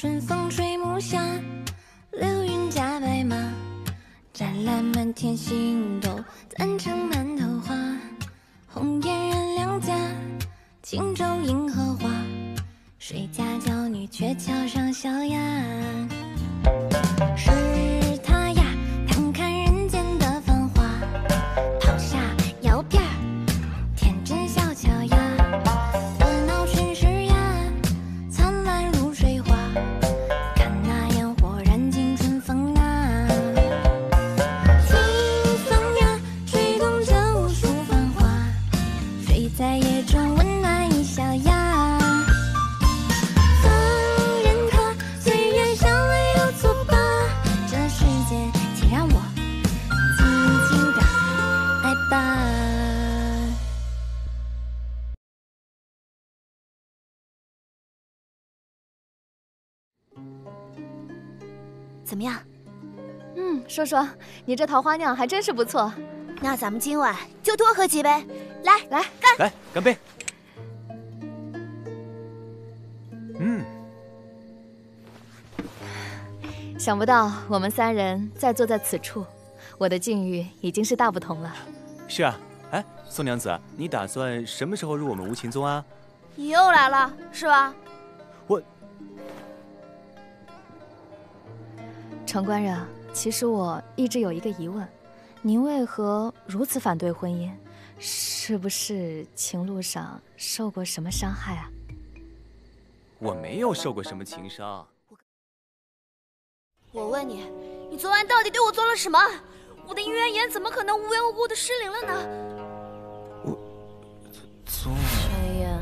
春风吹木下，流云驾白马，湛蓝满天星斗，攒成满头花，红颜染良家，轻舟映荷花，谁家娇女却桥上笑呀。怎么样？嗯，说说，你这桃花酿还真是不错。那咱们今晚就多喝几杯，来来干！来，干杯！嗯，想不到我们三人再坐在此处，我的境遇已经是大不同了。是啊。哎，宋娘子，你打算什么时候入我们无情宗啊？你又来了是吧？我程官人，其实我一直有一个疑问，您为何如此反对婚姻？是不是情路上受过什么伤害啊？我没有受过什么情伤。我问你，你昨晚到底对我做了什么？我的姻缘眼怎么可能无缘无故的失灵了呢？宗，陈燕，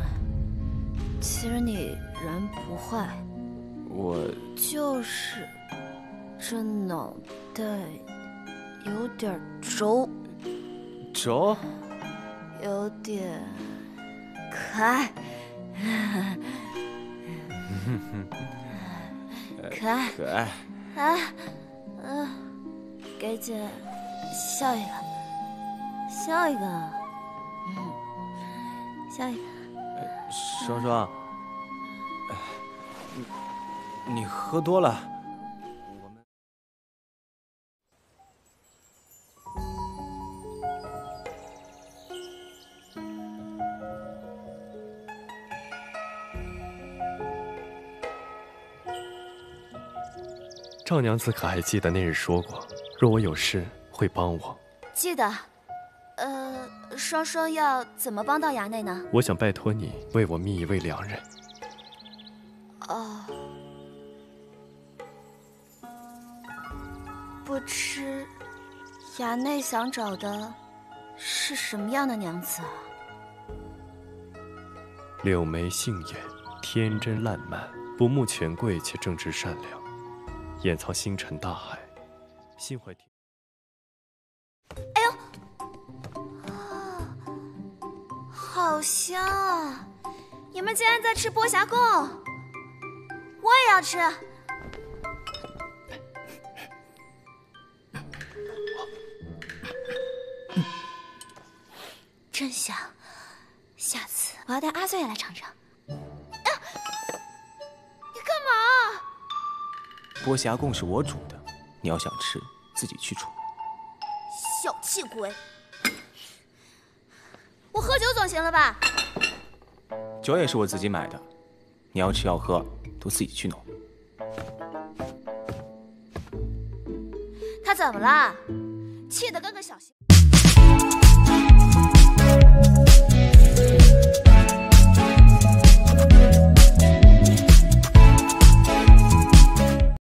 其实你人不坏，我就是这脑袋有点轴，轴，有点可爱，可爱。可爱。啊，嗯、给姐笑一个，笑一个，嗯，笑一个。双双，哎你你喝多了。赵娘子可还记得那日说过，若我有事会帮我。记得，呃，双双要怎么帮到衙内呢？我想拜托你为我觅一位良人。哦，不知衙内想找的是什么样的娘子啊？柳眉杏眼，天真烂漫，不慕权贵且正直善良，掩藏星辰大海，心怀天。哎呦好香啊！你们竟然在吃波霞贡，我也要吃。真香，下次我要带阿岁也来尝尝。波霞贡是我煮的，你要想吃自己去煮。小气鬼！我喝酒总行了吧？酒也是我自己买的，你要吃要喝都自己去弄。他怎么了？气得跟个小媳。